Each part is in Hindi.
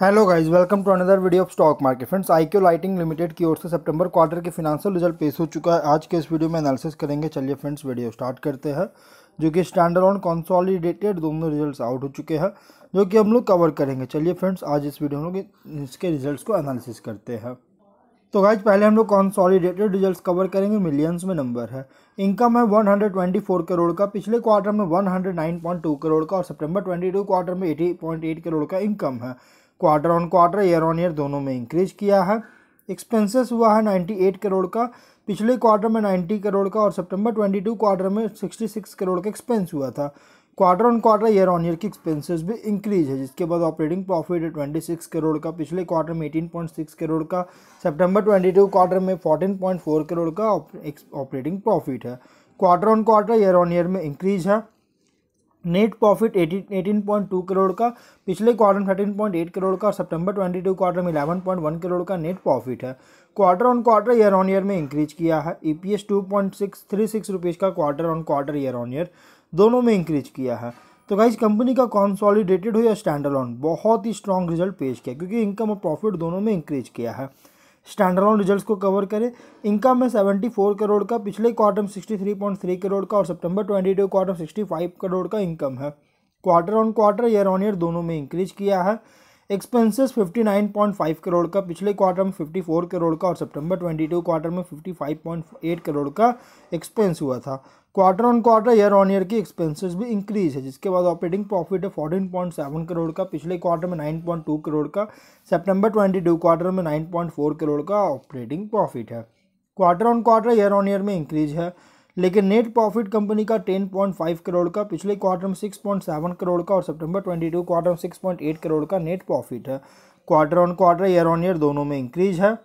Hello guys welcome to another video of stock market friends IQ lighting limited की ओर से सितंबर क्वार्टर के फिनेंशियल रिज़ल्ट पेश हो चुका है। आज के इस वीडियो में एनालिसिस करेंगे। चलिए फ्रेंड्स वीडियो स्टार्ट करते हैं। जो कि स्टैंडर्ड ऑन कॉन्सॉलीडेटेड दोनों रिजल्ट्स आउट हो चुके हैं, जो कि हम लोग कवर करेंगे। चलिए फ्रेंड्स आज इस वीडियो में इसके रिज़ल्ट को एनालिसिस करते हैं। तो गाइज़ पहले हम लोग कॉन्सॉलीडेटेड रिजल्ट्स कवर करेंगे। मिलियंस में नंबर है। इनकम है 124 करोड़ का। पिछले क्वार्टर में 109.2 करोड़ का और सितंबर 22 क्वार्टर में 80.8 करोड़ का इनकम है। Quarter on quarter year on year दोनों में इंक्रीज किया है। एक्सपेंसेस हुआ है 98 करोड़ का। पिछले क्वार्टर में 90 करोड़ का और सितंबर 22 क्वार्टर में 66 करोड़ का एक्सपेंस हुआ था। Quarter on quarter year on year की एक्सपेंसेस भी इंक्रीज है, जिसके बाद ऑपरेटिंग प्रॉफिट है 26 करोड़ का। पिछले क्वार्टर में 18.6 करोड़ का। सितंबर 22 क्वार्टर में 14.4 करोड़ का ऑपरेटिंग प्रॉफिट है। Quarter on quarter year on year में इंक्रीज है। Net profit eighteen point two crore का, पिछले क्वार्टर में थर्टीन पॉइंट एट करोड़ का, सितंबर ट्वेंटी टू क्वार्टर में इलेवन पॉइंट वन करोड़ का नेट प्रॉफिट है। Quarter on quarter year on year में इंक्रीज किया है। E P S two point six three six rupees का quarter on quarter year on year दोनों में इंक्रीज किया है। तो गाइज़ कंपनी का कॉन्सॉलिडेटेड हो या स्टैंड बहुत ही स्ट्रॉन्ग रिज़ल्ट पेश किया, क्योंकि इनकम और प्रॉफिट दोनों में इंक्रीज किया है। स्टैंडर्ड रिजल्ट्स को कवर करें। इनकम में 74 करोड़ का, पिछले क्वार्टर में 63.3 करोड़ का और सितंबर 22 क्वार्टर सिक्सटी 65 करोड़ का इनकम है। Quarter on quarter, year on year दोनों में इंक्रीज किया है। एक्सपेंसेस 59.5 करोड़ का, पिछले क्वार्टर में 54 करोड़ का और सितंबर 22 क्वार्टर में 55.8 करोड़ का एक्सपेंस हुआ था। Quarter on quarter year on year की एक्सपेंसेस भी इंक्रीज है, जिसके बाद ऑपरेटिंग प्रॉफिट है 14.7 करोड़ का, पिछले क्वार्टर में 9.2 करोड़ का सितंबर 22 क्वार्टर में 9.4 करोड़ का ऑपरेटिंग प्रॉफिट है। Quarter on quarter year on year में इंक्रीज है। लेकिन नेट प्रॉफिट कंपनी का 10.5 करोड़ का, पिछले क्वार्टर में 6.7 करोड़ का और सितंबर 22 क्वार्टर में 6.8 करोड़ का नेट प्रॉफिट है। Quarter on quarter year on year दोनों में इंक्रीज है।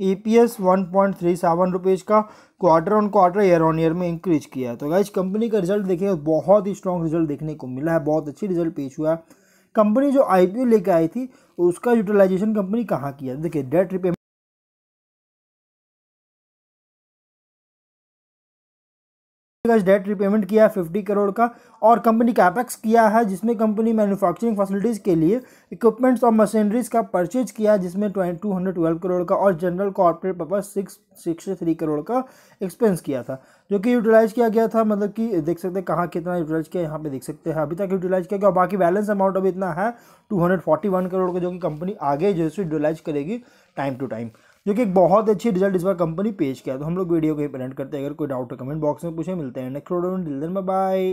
E P S one point three seven rupees का quarter on quarter year on year में इंक्रीज किया है। तो गाइज़ कंपनी का रिज़ल्ट देखिए, बहुत ही स्ट्रॉन्ग रिज़ल्ट देखने को मिला है, बहुत अच्छी रिज़ल्ट पेश हुआ है। कंपनी जो आई पी ओ लेके आई थी, उसका यूटिलाइजेशन कंपनी कहाँ किया? देखिए डेट रिपेमेंट का डेट रिपेमेंट किया है फिफ्टी करोड़ का और कंपनी कैपेक्स किया है, जिसमें कंपनी मैन्युफैक्चरिंग फैसिलिटीज़ के लिए इक्विपमेंट्स और मशीनरीज का परचेज किया है, जिसमें टू हंड्रेड करोड़ का और general corporate purpose six sixty crore का एक्सपेंस किया था, जो कि यूटिलाइज किया गया था मतलब कि देख सकते हैं कहाँ कितना यूटिलाइज किया यहाँ पे देख सकते हैं, अभी तक यूटिलाइज किया गया और बाकी बैलेंस अमाउंट अभी इतना है two hundred forty one crore का, जो कि कंपनी आगे जैसे यूटिलाइज करेगी टाइम टू टाइम जो कि एक बहुत अच्छी रिज़ल्ट इस बार कंपनी पेश किया तो हम लोग वीडियो को ही प्रेजेंट करते हैं। अगर कोई डाउट है कमेंट बॉक्स में पूछे। मिलते हैं नेक्स्ट वीडियो में। बाय